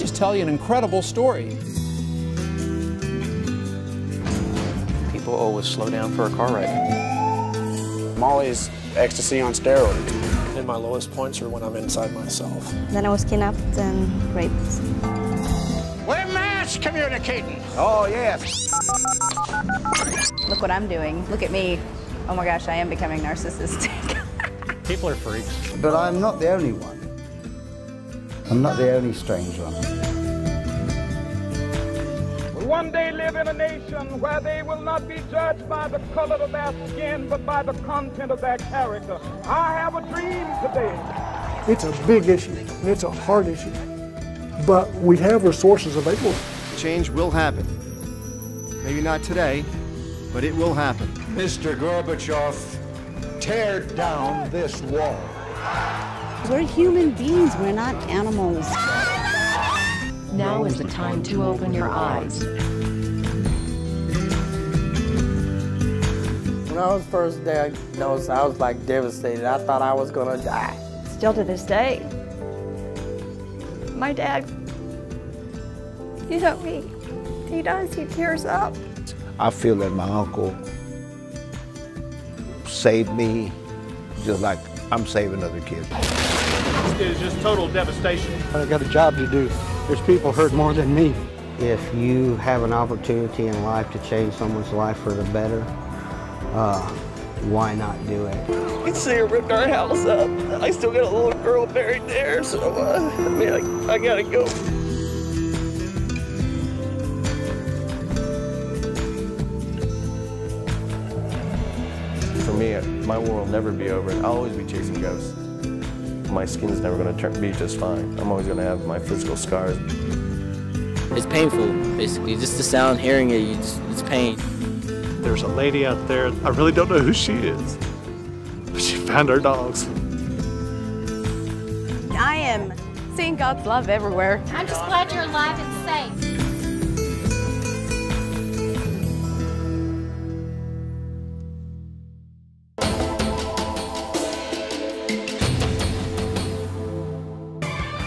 just tell you an incredible story. People always slow down for a car ride. Molly's ecstasy on steroids. And my lowest points are when I'm inside myself. Then I was kidnapped and raped. We're mass communicating. Oh, yes. Look what I'm doing. Look at me. Oh my gosh, I am becoming narcissistic. People are freaks. But I'm not the only one. I'm not the only strange one. Will one day live in a nation where they will not be judged by the color of their skin, but by the content of their character. I have a dream today. It's a big issue, and it's a hard issue. But we have resources available. Change will happen. Maybe not today, but it will happen. Mr. Gorbachev, tear down this wall. We're human beings, we're not animals. Now is the time to open your eyes. When I was first diagnosed, I was like devastated. I thought I was gonna die. Still to this day, my dad, you know me, he does, he tears up. I feel that my uncle saved me just like I'm saving other kids. It's just total devastation. I got a job to do. There's people hurt more than me. If you have an opportunity in life to change someone's life for the better, uh, why not do it? You can see her ripped our house up. I still got a little girl buried there, so uh, I mean, I, I gotta go. For me, my war will never be over. I'll always be chasing ghosts. My skin's never going to turn be just fine. I'm always going to have my physical scars. It's painful, basically. Just the sound, hearing it, just, it's pain. There's a lady out there, I really don't know who she is, but she found our dogs. I am seeing God's love everywhere. I'm just glad you're alive and safe.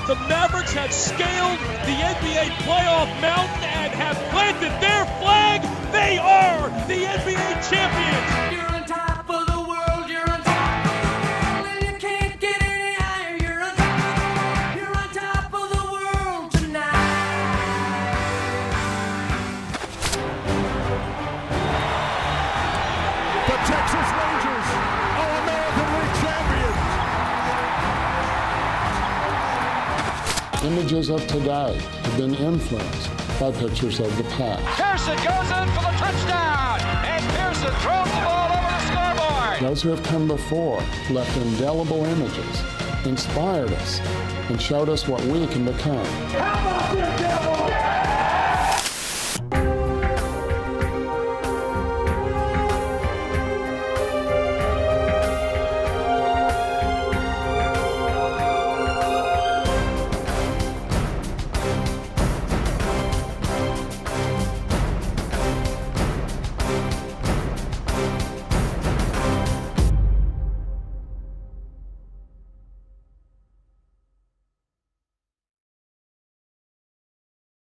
The Mavericks have scaled the NBA playoff mountain and have planted their flag. They are the NBA champions. You're on top of the world. You're on top of the world, and you can't get any higher. You're on top of the world. You're on top of the world tonight. The Texas Images of today have been influenced by pictures of the past. Pearson goes in for the touchdown, and Pearson throws the ball over the scoreboard. Those who have come before left indelible images, inspired us, and showed us what we can become. How about this, Devil?